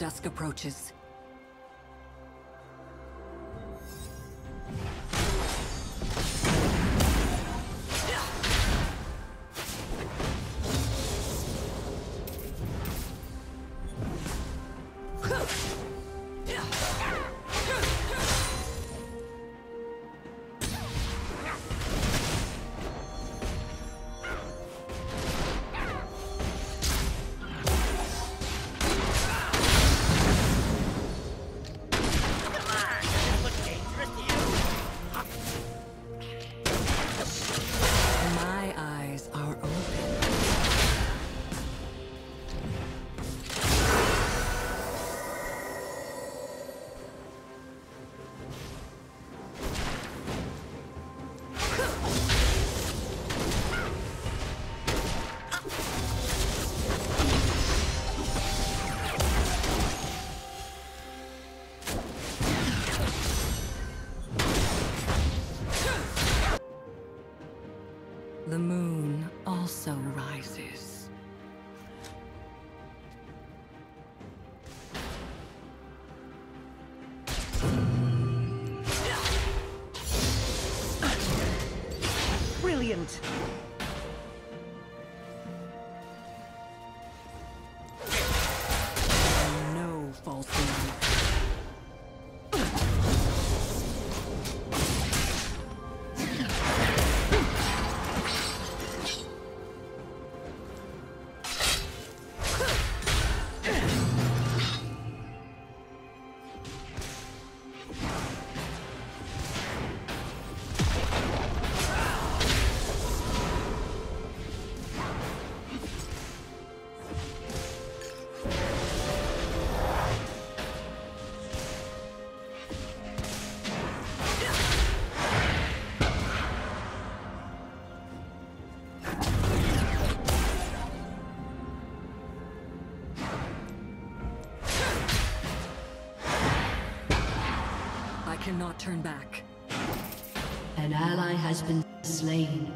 Dusk approaches. The moon also rises. Brilliant! Cannot turn back. An ally has been slain.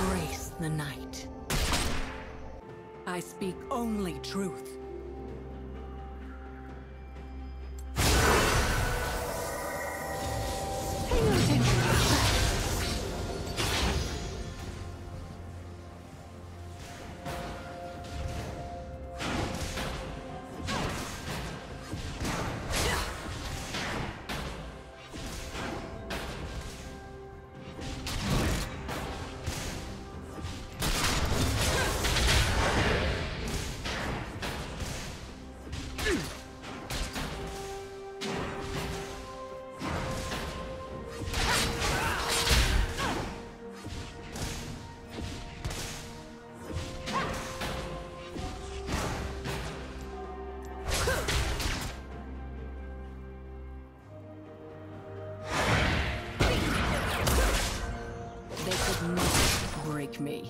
Embrace the night. I speak only truth. Break me.